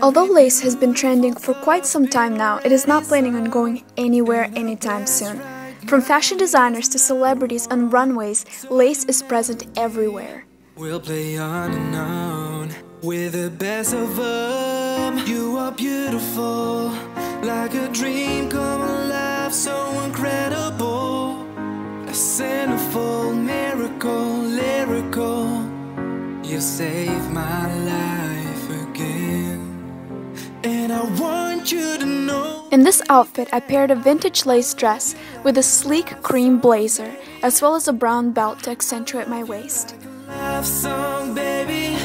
Although lace has been trending for quite some time now, it is not planning on going anywhere anytime soon. From fashion designers to celebrities on runways, lace is present everywhere. We'll play on and on with the best of them. You are beautiful, like a dream come alive, so You saved my life again, and I want you to know. In this outfit, I paired a vintage lace dress with a sleek cream blazer, as well as a brown belt to accentuate my waist. Song, baby.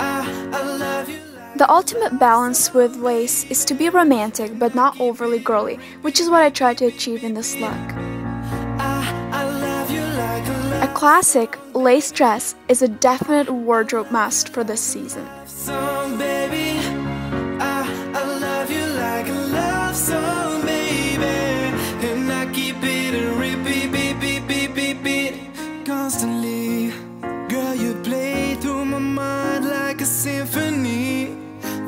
I, I love you. The ultimate balance with lace is to be romantic but not overly girly, which is what I tried to achieve in this look. Classic lace dress is a definite wardrobe must for this season.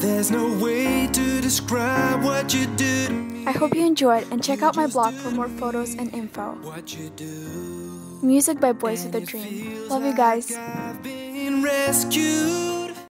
There's no way to describe what you me. I hope you enjoyed and check out my blog for more photos and info. Music by Boys with a Dream. Love you guys.